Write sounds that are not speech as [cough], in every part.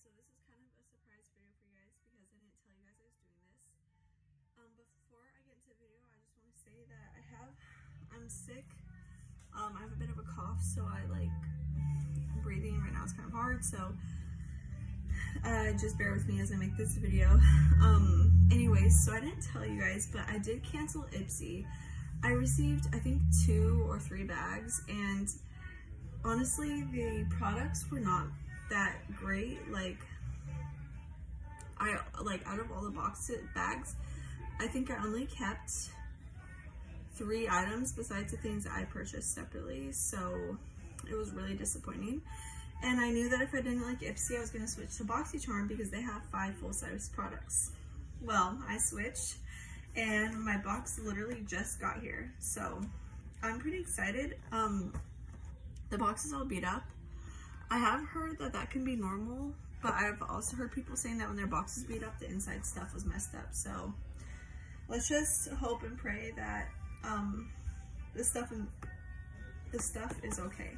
so this is kind of a surprise video for you guys because I didn't tell you guys I was doing this. Um, before I get into the video, I just want to say that I have, I'm sick. Um, I have a bit of a cough, so I like breathing right now is kind of hard. So uh, just bear with me as I make this video. Um, anyways, so I didn't tell you guys, but I did cancel Ipsy. I received, I think, two or three bags, and honestly, the products were not that great. Like, I, like, out of all the box bags, I think I only kept three items besides the things I purchased separately, so it was really disappointing. And I knew that if I didn't like Ipsy, I was to switch to BoxyCharm because they have five full-size products. Well, I switched and my box literally just got here. So I'm pretty excited. Um, the box is all beat up. I have heard that that can be normal, but I've also heard people saying that when their box is beat up, the inside stuff was messed up. So let's just hope and pray that um, this stuff this stuff is okay.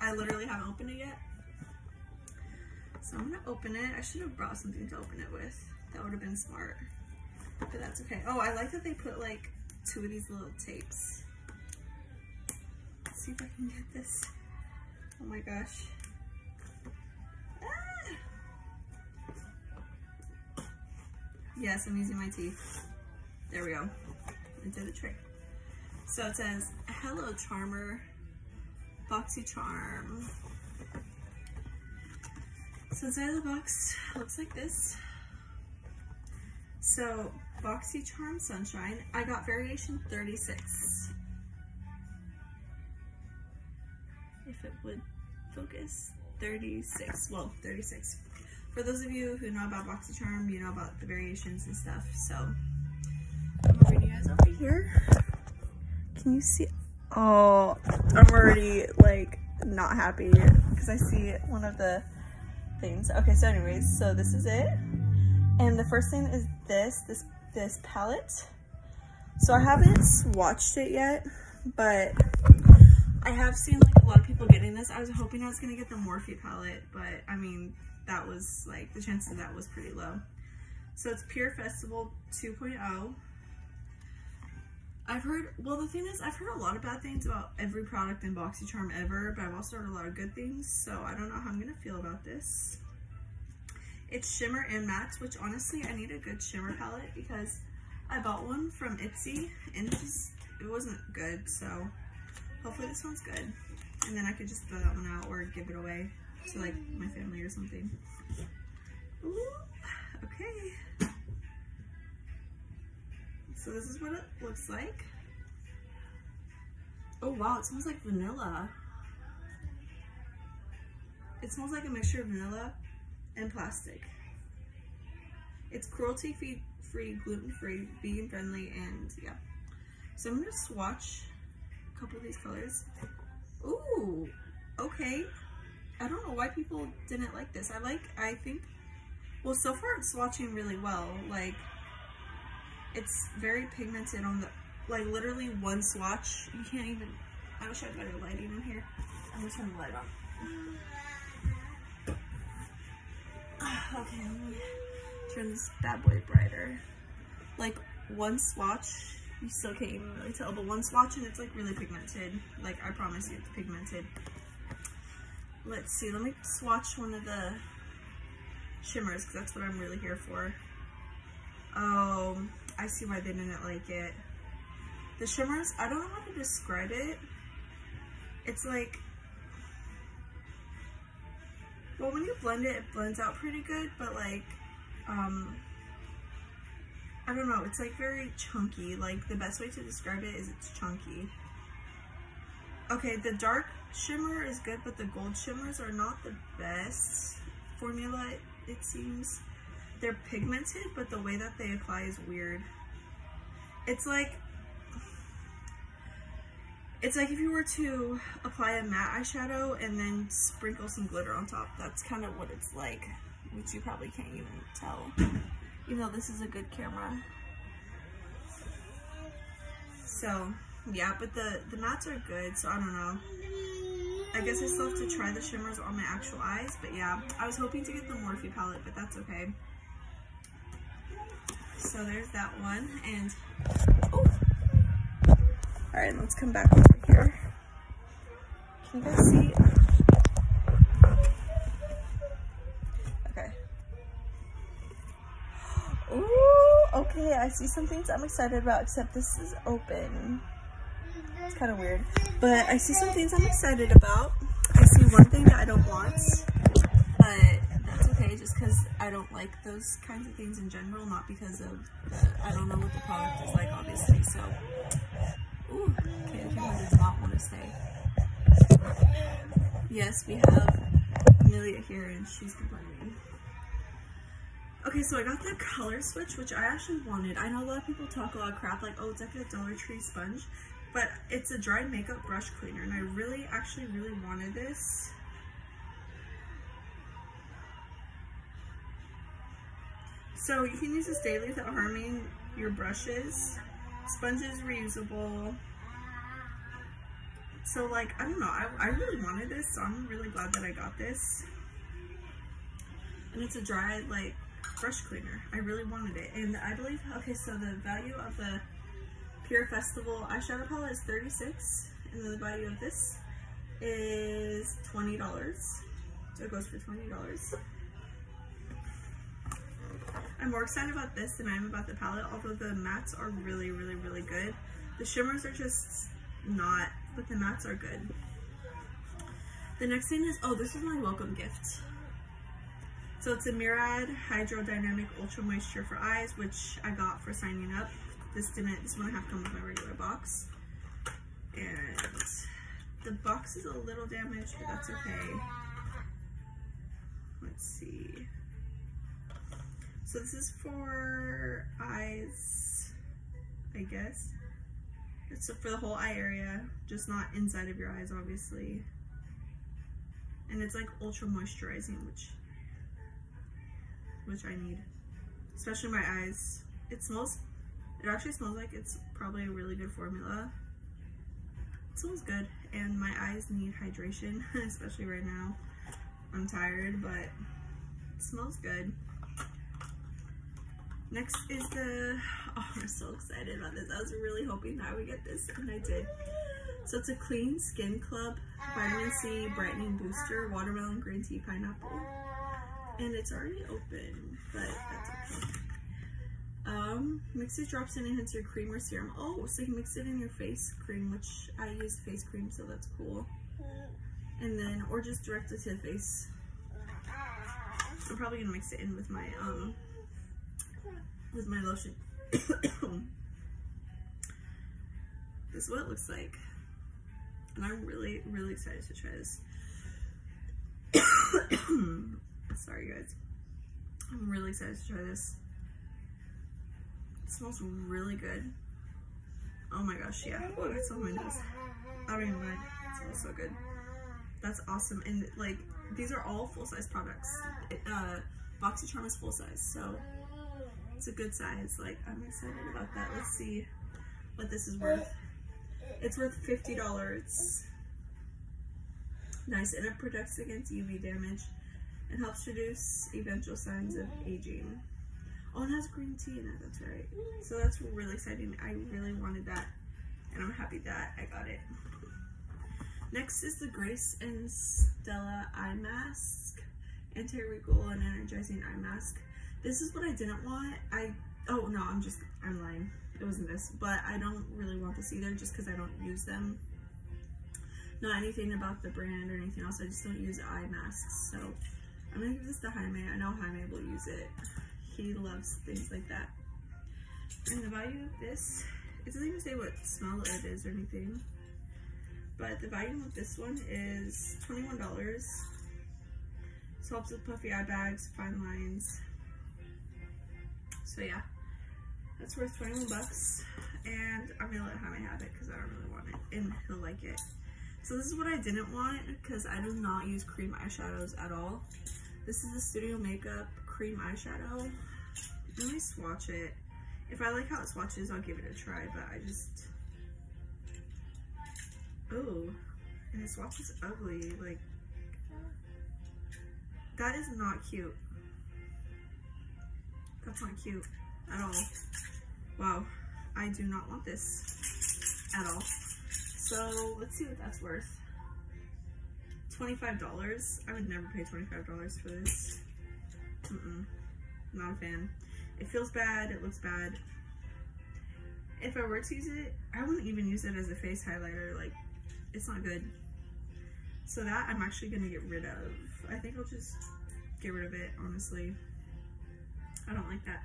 I literally haven't opened it yet. So I'm gonna open it. I should have brought something to open it with. That would have been smart, but that's okay. Oh, I like that they put like two of these little tapes. Let's see if I can get this. Oh my gosh. Yes, I'm using my teeth. There we go. It did the trick. So it says, hello charmer, BoxyCharm. So inside the box looks like this. So BoxyCharm Sunshine, I got variation 36. If it would focus, 36, well, 36. For those of you who know about BoxyCharm, you know about the variations and stuff, so I'm gonna you guys over here. Can you see? Oh, I'm already like not happy because I see one of the things. Okay, so anyways, so this is it. And the first thing is this, this, this palette. So I haven't swatched it yet, but I have seen like a lot of people getting this. I was hoping I was gonna get the Morphe palette, but I mean, that was like, the chances of that was pretty low. So it's Pure Festival 2.0. I've heard, well, the thing is, I've heard a lot of bad things about every product in BoxyCharm ever, but I've also heard a lot of good things, so I don't know how I'm going to feel about this. It's shimmer and matte, which honestly, I need a good shimmer palette because I bought one from Ipsy, and it just, it wasn't good, so hopefully this one's good. And then I could just throw that one out or give it away to, like, my family or something. Ooh, okay. So this is what it looks like. Oh wow, it smells like vanilla. It smells like a mixture of vanilla and plastic. It's cruelty free, gluten free, vegan friendly, and yeah. So I'm gonna swatch a couple of these colors. Ooh, okay. I don't know why people didn't like this. I like, I think, well so far it's swatching really well. Like, it's very pigmented on the, like literally one swatch. You can't even, I wish I had better lighting in here. I'm gonna turn the light on. [sighs] Okay, let me turn this bad boy brighter. Like one swatch, you still can't even really tell, but one swatch and it's like really pigmented. Like I promise you it's pigmented. Let's see, let me swatch one of the shimmers because that's what I'm really here for. Oh, I see why they didn't like it. The shimmers, I don't know how to describe it. It's like, well, when you blend it, it blends out pretty good, but like, um, I don't know, it's like very chunky. Like, the best way to describe it is it's chunky. Okay, the dark shimmer is good, but the gold shimmers are not the best formula, it seems. They're pigmented, but the way that they apply is weird. It's like, it's like if you were to apply a matte eyeshadow and then sprinkle some glitter on top. That's kind of what it's like, which you probably can't even tell, even though this is a good camera. So, yeah, but the, the mattes are good, so I don't know. I guess I still have to try the shimmers on my actual eyes, but yeah, I was hoping to get the Morphe palette, but that's okay. So there's that one, and oh, all right, let's come back over here. Can you guys see? Okay. Ooh, okay, I see some things I'm excited about, except this is open. It's kind of weird. But I see some things I'm excited about. I see one thing that I don't want, but that's okay just because I don't like those kinds of things in general, not because of, the, I don't know what the product is like, obviously, so. Ooh, okay, the camera does not want to stay. Yes, we have Amelia here and she's complaining. Okay, so I got the color switch, which I actually wanted. I know a lot of people talk a lot of crap, like, oh, it's like a Dollar Tree sponge, but it's a dry makeup brush cleaner, and I really, actually really wanted this. So you can use this daily without harming your brushes. Sponge is reusable. So like, I don't know, I, I really wanted this, so I'm really glad that I got this. And it's a dry, like, brush cleaner. I really wanted it. And I believe, okay, so the value of the Pure Festival eyeshadow palette is 36 and then the value of this is $20. So it goes for $20. I'm more excited about this than I am about the palette, although the mattes are really, really, really good. The shimmers are just not, but the mattes are good. The next thing is, oh, this is my welcome gift. So it's a Murad Hydrodynamic Ultra Moisture for Eyes, which I got for signing up. This didn't, this one I have come with my regular box. And the box is a little damaged, but that's okay. Let's see. So this is for eyes, I guess. It's for the whole eye area, just not inside of your eyes, obviously. And it's like ultra moisturizing, which which I need, especially my eyes. It smells, it actually smells like it's probably a really good formula. It smells good, and my eyes need hydration, [laughs] especially right now. I'm tired, but it smells good. Next is the, oh, I'm so excited about this. I was really hoping that I would get this, and I did. So it's a Clean Skin Club Vitamin C Brightening Booster Watermelon Green Tea Pineapple. And it's already open, but that's okay. Um, mix these drops in, and enhance your cream or serum. Oh, so you mix it in your face cream, which I use face cream, so that's cool. And then, or just direct it to the face. I'm probably gonna mix it in with my, um, with my lotion. [coughs] this is what it looks like. And I'm really, really excited to try this. [coughs] Sorry guys. I'm really excited to try this. It smells really good. Oh my gosh, yeah. Oh, that's on my nose. I don't even mind. It smells so good. That's awesome. And like, these are all full-size products. It, uh, BoxyCharm is full-size, so it's a good size. Like, I'm excited about that. Let's see what this is worth. It's worth $50. Nice, and it protects against UV damage and helps reduce eventual signs of aging. Oh, and it has green tea in it, that's right. So that's really exciting. I really wanted that, and I'm happy that I got it. Next is the Grace and Stella Eye Mask, Anti-Wrinkle and Energizing Eye Mask. This is what I didn't want. I, oh no, I'm just, I'm lying. It wasn't this, but I don't really want this either just because I don't use them. Not anything about the brand or anything else. I just don't use eye masks, so I'm gonna give this to Jaime. I know Jaime will use it. He loves things like that. And the value of this, it doesn't even say what smell it is or anything. But the value of this one is $21. So helps with puffy eye bags, fine lines. So yeah, that's worth 21 bucks. And I'm gonna let Jaime have it because I don't really want it and he'll like it. So this is what I didn't want because I do not use cream eyeshadows at all. This is the Studio Makeup Cream Eyeshadow. Let me swatch it. If I like how it swatches, I'll give it a try, but I just... Oh. And the swatch is ugly. Like, that is not cute. That's not cute at all. Wow. I do not want this at all. So let's see what that's worth. $25. I would never pay $25 for this. Mm -mm. Not a fan. It feels bad. It looks bad. If I were to use it, I wouldn't even use it as a face highlighter. Like, it's not good. So that I'm actually going to get rid of. I think I'll just get rid of it, honestly. I don't like that.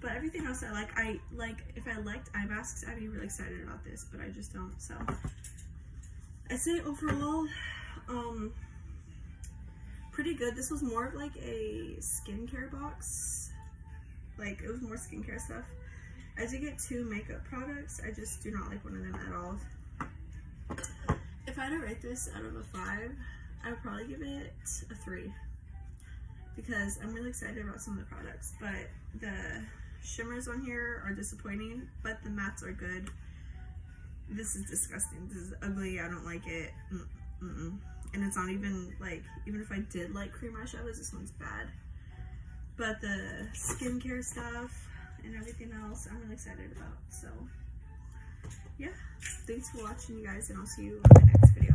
But everything else I like, I like, if I liked eye masks, I'd be really excited about this, but I just don't, so. I say overall, um, pretty good. This was more of like a skincare box. Like, it was more skincare stuff. I did get two makeup products. I just do not like one of them at all. If I had to rate this out of a five, I would probably give it a three because I'm really excited about some of the products, but the shimmers on here are disappointing, but the mattes are good. This is disgusting. This is ugly. I don't like it. Mm -mm. And it's not even like, even if I did like cream eyeshadows, this one's bad. But the skincare stuff and everything else, I'm really excited about. So yeah, thanks for watching you guys and I'll see you in my next video.